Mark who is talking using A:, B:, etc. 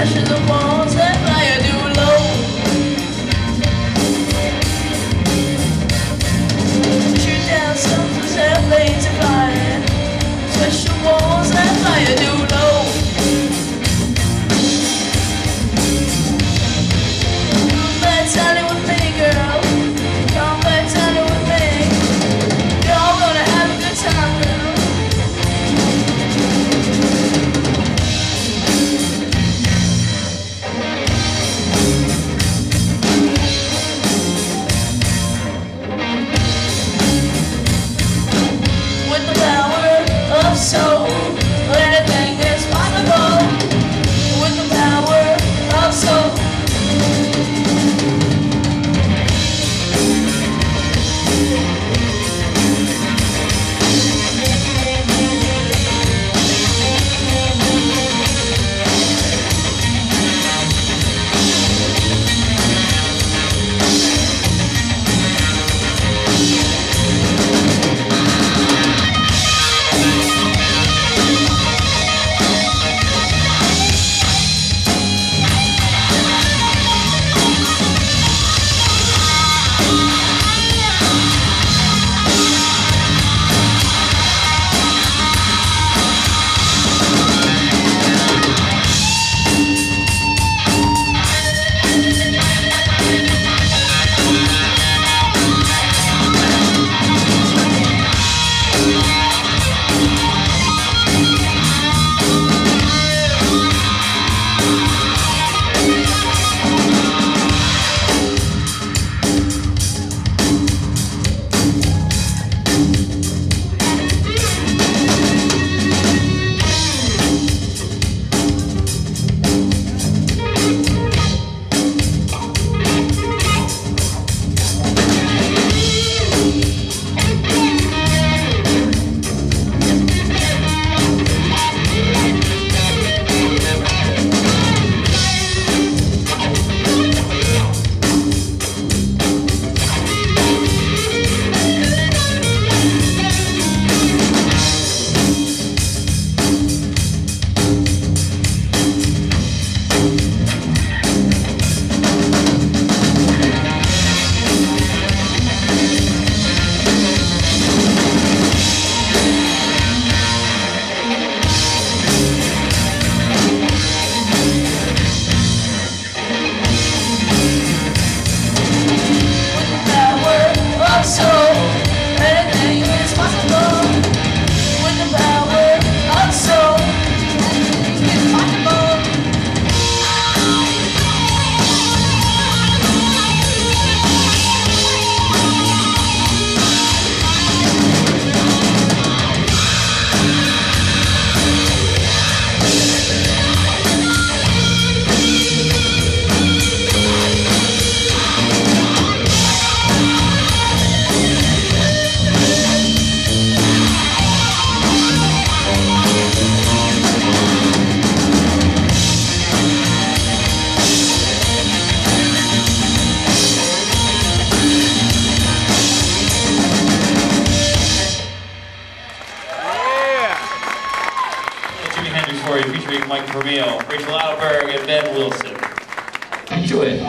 A: touching the wall.
B: Featuring Mike Vermeil, Rachel Alberg, and Ben Wilson. Enjoy it.